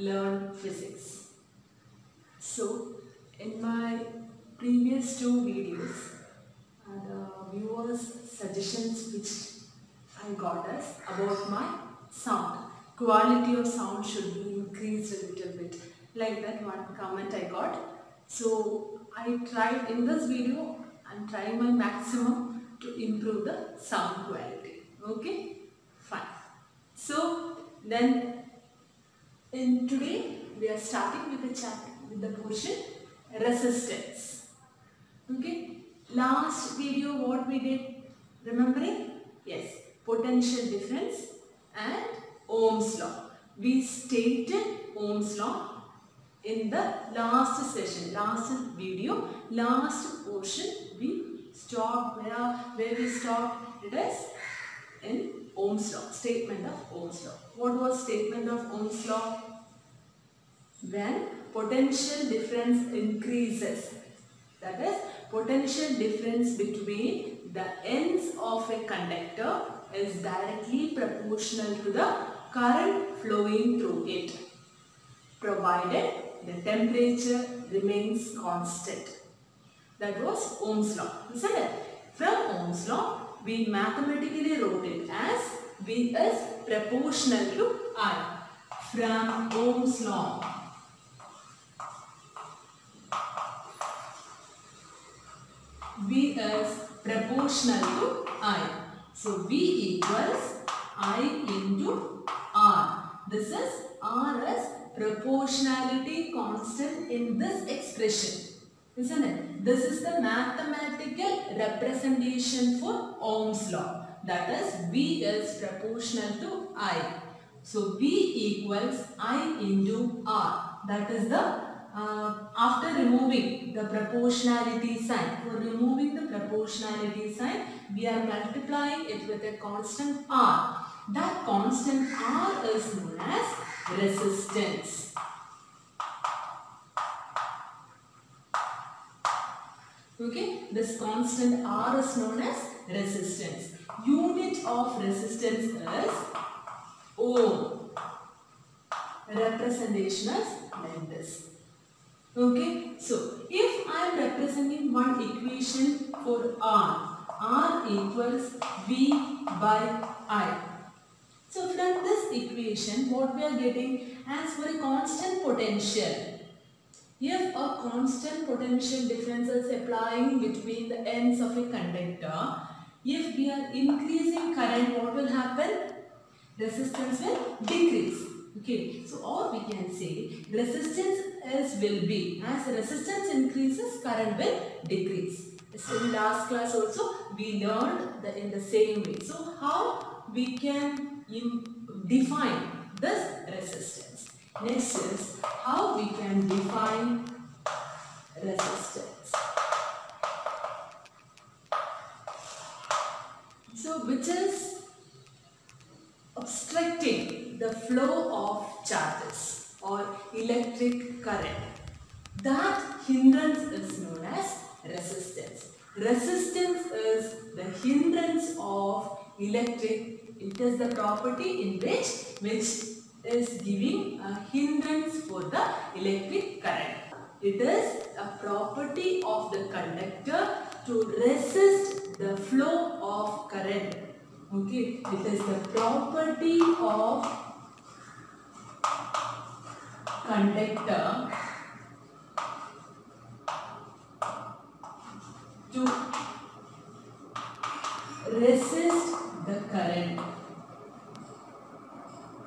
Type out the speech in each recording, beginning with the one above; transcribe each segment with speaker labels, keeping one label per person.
Speaker 1: learn physics. So, in my previous two videos, uh, the viewers' suggestions which I got us about my sound. Quality of sound should be increased a little bit. Like that one comment I got. So, I tried in this video, I'm trying my maximum to improve the sound quality. Okay? Fine. So, then in today we are starting with the chapter with the portion resistance. Okay. Last video what we did remembering? Yes. Potential difference and Ohm's law. We stated Ohm's law in the last session, last video, last portion we stopped where, where we stopped it is in Ohm's law, statement of Ohm's law. What was statement of Ohm's law? When potential difference increases, that is potential difference between the ends of a conductor is directly proportional to the current flowing through it, provided the temperature remains constant. That was Ohm's law, isn't it? From Ohm's law, we mathematically wrote it as V is proportional to I. From Ohm's law, V is proportional to I. So V equals I into R. This is R is proportionality constant in this expression. Isn't it? This is the mathematical representation for Ohm's law. That is V is proportional to I. So V equals I into R. That is the uh, after removing the proportionality sign, for removing the proportionality sign, we are multiplying it with a constant R. That constant R is known as resistance. Okay, this constant R is known as resistance. Unit of resistance is Ohm. Representation is like this. Okay, so if I am representing one equation for R, R equals V by I. So from this equation, what we are getting as for a constant potential. If a constant potential difference is applying between the ends of a conductor, if we are increasing current, what will happen? Resistance will decrease. Okay, so or we can say resistance is will be as resistance increases, current will decrease. So in last class also we learned that in the same way. So how we can define this resistance? Next is how we can define resistance. So which is obstructing the flow of charges or electric current. That hindrance is known as resistance. Resistance is the hindrance of electric. It is the property in which which is giving a hindrance for the electric current. It is a property of the conductor to resist the flow of current. Okay, it is the property of conductor to resist the current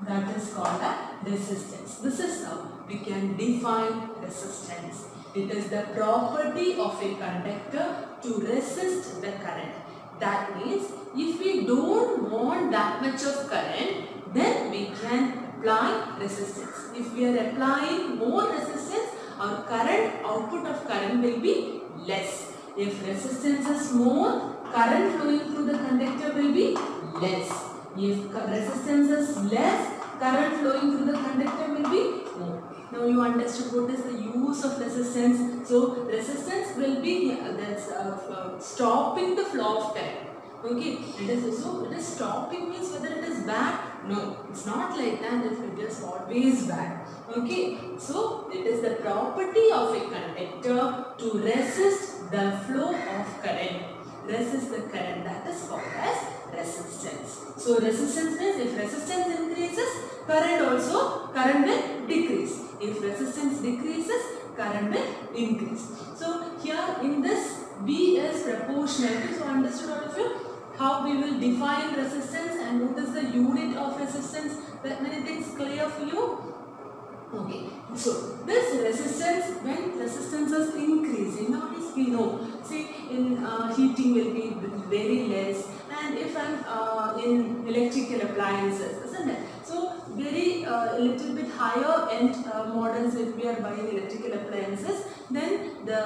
Speaker 1: that is called a resistance. This is how we can define resistance. It is the property of a conductor to resist the current. That means if we don't want that much of current, then we can apply resistance. If we are applying more resistance, our current output of current will be less. If resistance is more, current flowing through the conductor will be less. If resistance is less, current flowing through the conductor will be more. Now you understood what is the use of resistance. So resistance will be uh, that's uh, uh, stopping the flow of current. Okay, it is so it is stopping means whether it is bad? No, it's not like that if it is always bad. Okay, so it is the property of a conductor to resist the flow of current. Resist the current that is called as resistance. So resistance means if resistance increases, current also, current will decrease. If resistance decreases, current will increase. So here in this V is proportional. So understood all of you? How we will define resistance and what is the unit of resistance? That many things clear for you? Okay, so this resistance, when resistance is increasing, nowadays we know, in uh, heating will be very less and if I'm uh, in electrical appliances, isn't it? So very uh, little bit higher end uh, models if we are buying electrical appliances, then the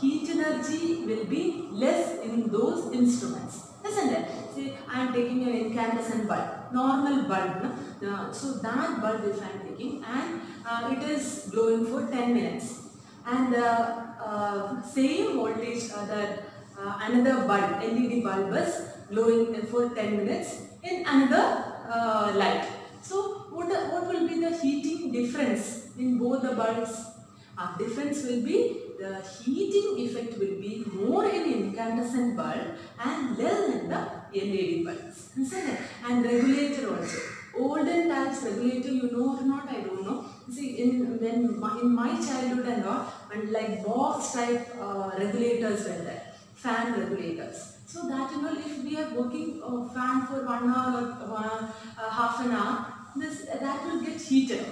Speaker 1: heat energy will be less in those instruments, isn't it? See, I am taking an incandescent bulb, normal bulb. No? So that bulb if I am taking and uh, it is glowing for 10 minutes and uh, uh, same voltage that uh, another bulb, LED bulb is glowing for 10 minutes in another uh, light. So what, the, what will be the heating difference in both the bulbs? Uh, difference will be the heating effect will be more in incandescent bulb and less in the LED bulbs. And regulator also. Olden times regulator you know or not I don't know. See in when my, in my childhood and all and like box type uh, regulators were there. Fan regulators. So that you know if we are working uh, fan for one hour or one, uh, half an hour this that will get heated.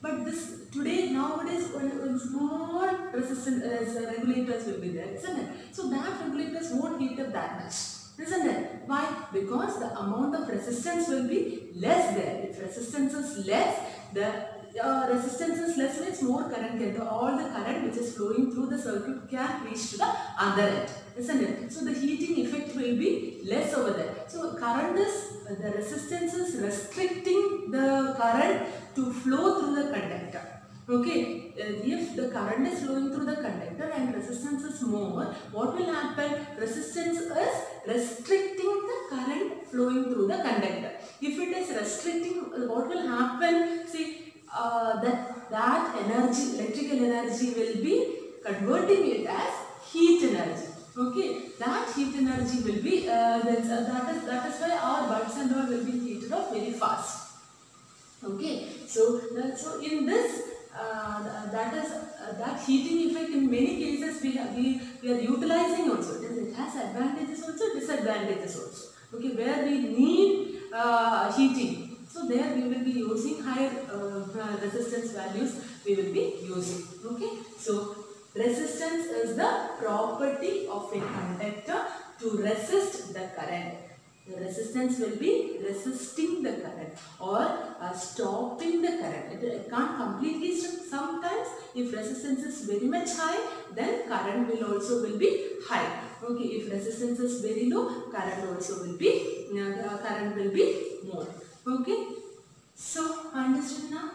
Speaker 1: But this today nowadays when small resistant uh, regulators will be there, isn't it? So that regulators won't heat up that much. Isn't it? Why? Because the amount of resistance will be less there. If resistance is less, the uh, resistance is less means more current can. All the current which is flowing through the circuit can reach to the other end. Isn't it? So the heating effect will be less over there. So current is, the resistance is restricting the current to flow through the conductor. Okay, uh, if the current is flowing through the conductor and resistance is more, what will happen? Resistance is restricting the current flowing through the conductor. If it is restricting, what will happen? See, uh, that, that energy, electrical energy will be converting it as heat heat energy will be, uh, that's, uh, that, is, that is why our bulbs and all will be heated up very fast. Okay, so, that, so in this uh, that is uh, that heating effect in many cases we have, we, we are utilizing also. It has advantages also, disadvantages also. Okay, where we need uh, heating, so there we will be using higher uh, resistance values. We will be using. Okay, so resistance is the property of a conductor to resist the current. The resistance will be resisting the current or uh, stopping the current. It, can't completely stop. Sometimes if resistance is very much high, then current will also will be high. Okay, if resistance is very low, current also will be, uh, current will be more. Okay, so understood now?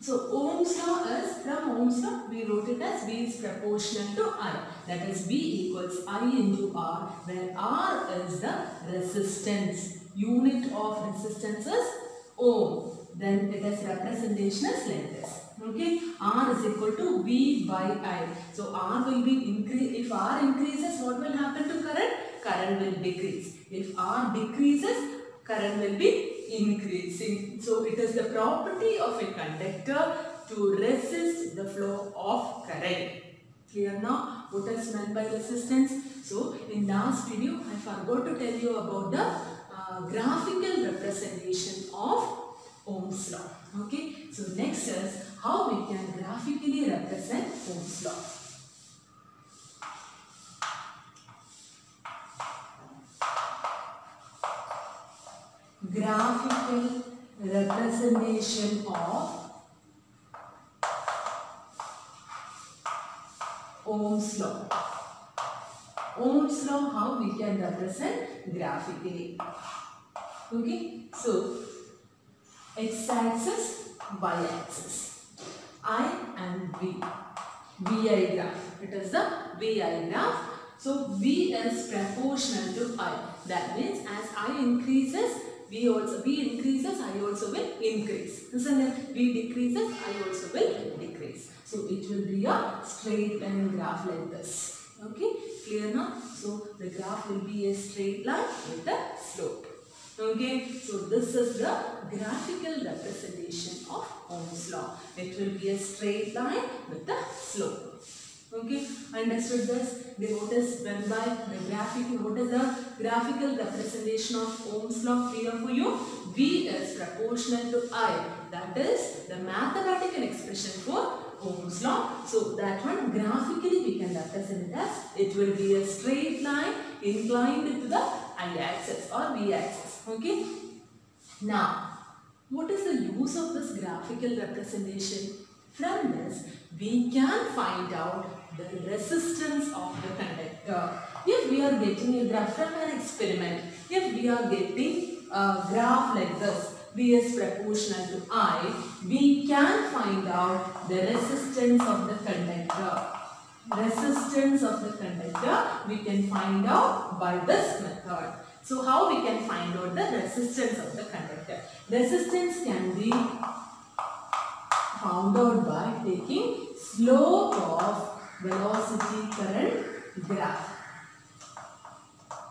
Speaker 1: So Ohm's law is from Ohm's law we wrote it as V is proportional to I. That is V equals I into R where R is the resistance. Unit of resistance is Ohm. Then it is representation as like this. Okay, R is equal to V by I. So R will be increase. If R increases, what will happen to current? Current will decrease. If R decreases, current will be increasing. So it is the property of a conductor to resist the flow of current. Clear now? What is meant by resistance? So in last video I forgot to tell you about the uh, graphical representation of Ohm's law. Okay. So next is how we can graphically represent Ohm's law. Graphical representation of Ohm's law. Ohm's law how we can represent graphically. Okay, so x-axis, y-axis, I and V. VI graph. It is the VI graph. So V is proportional to I. That means as I increases, V also V increases, I also will increase. Isn't it? V decreases, I also will decrease. So it will be a straight line graph like this. Okay, clear now? So the graph will be a straight line with a slope. Okay, so this is the graphical representation of Ohm's law. It will be a straight line with a slope. Okay, understood this? The what is when by the graphical, what is the graphical representation of Ohm's law clear for you? V is proportional to I. That is the mathematical expression for Ohm's law. So that one graphically we can represent it as it will be a straight line inclined to the I-axis or V-axis. Okay. Now, what is the use of this graphical representation? From this, we can find out the resistance of the conductor. If we are getting a graph from an experiment, if we are getting a graph like this, V is proportional to I, we can find out the resistance of the conductor. Resistance of the conductor we can find out by this method. So how we can find out the resistance of the conductor? Resistance can be found out by taking slope of velocity current graph.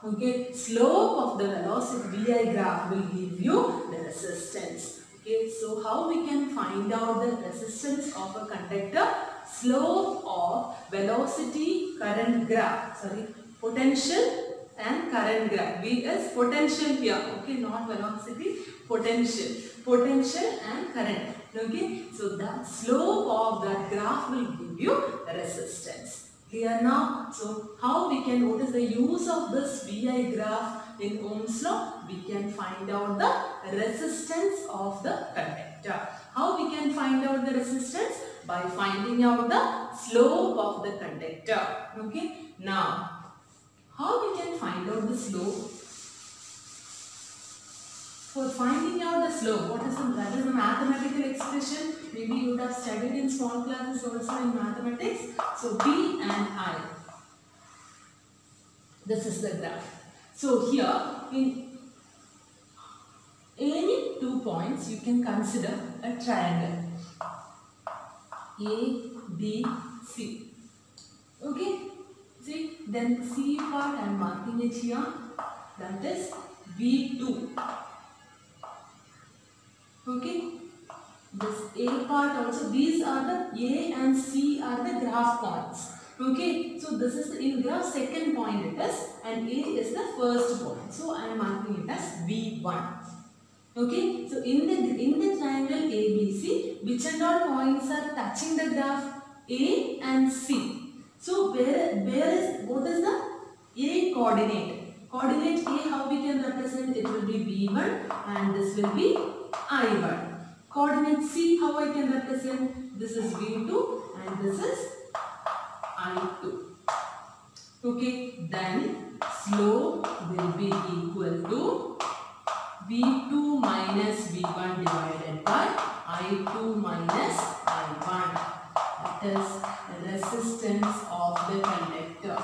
Speaker 1: Okay, slope of the velocity VI graph will give you the resistance. Okay, so how we can find out the resistance of a conductor? Slope of velocity current graph. Sorry, potential and current graph. V is potential here. Okay, not velocity, potential. Potential and current. Okay, so the slope of that graph will give you resistance. Clear now? So how we can, what is the use of this VI graph in Ohm's law? We can find out the resistance of the conductor. How we can find out the resistance? By finding out the slope of the conductor. Okay. Now, how we can find out the slope? For finding out the slope, what is the, that is a mathematical expression. Maybe you would have studied in small classes also in mathematics. So B and I. This is the graph. So here in any two points you can consider a triangle. A, B, C. Okay? See, then C part I am marking it here. That is V2. Okay? This A part also, these are the A and C are the graph parts. Okay, so this is in graph second point it is and A is the first point. So I am marking it as V1. Okay, so in the in the triangle ABC, which and all points are touching the graph A and C. So where where is what is the A coordinate? Coordinate A how we can represent it will be V1 and this will be I1. Coordinate C how I can represent this is V2 and this is I2. Okay, then slope will be equal to V2 minus V1 divided by I2 minus I1. That is the resistance of the conductor.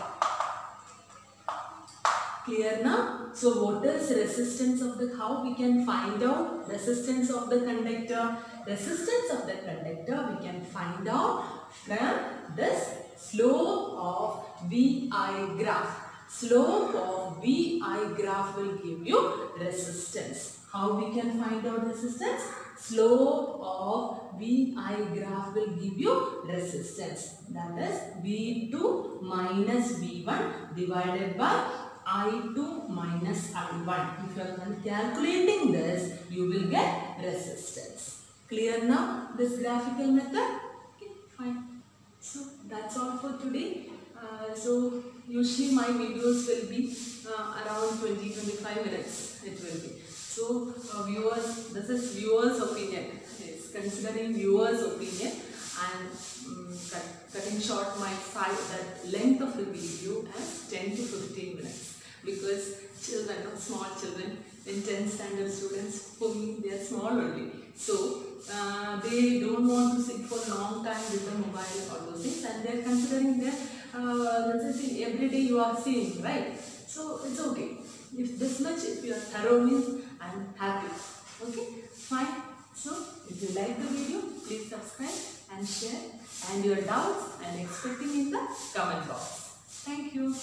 Speaker 1: Clear now? So what is resistance of the, how we can find out resistance of the conductor? Resistance of the conductor we can find out from this slope of VI graph. Slope of VI graph will give you resistance. How we can find out resistance? Slope of VI graph will give you resistance. That is V2 minus V1 divided by I2 minus I1. If you are calculating this, you will get resistance. Clear now this graphical method? Okay, fine. So that's all for today. Uh, so usually my videos will be uh, around 20-25 minutes. It will be. So uh, viewers, this is viewers opinion. Yes, considering viewers opinion and um, cut, cutting short my that length of the video as 10 to 15 minutes because children, not small children, in 10 standard students, for me they are small only. So uh, they don't want to sit for long time with the mobile or those things and they are considering that uh, that's the every day you are seeing, right? So it's okay. If this much, if you are thorough means I'm happy. Okay, fine. So if you like the video, please subscribe and share. And your doubts I'm expecting in the comment box. Thank you.